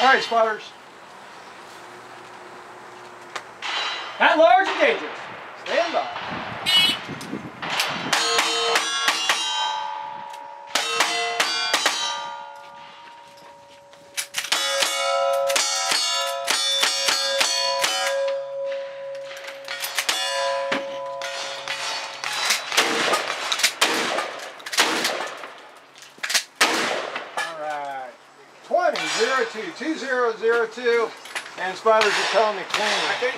All right, spotters. At large and dangerous. 20, 02, 2002, and Spiders are telling me clean.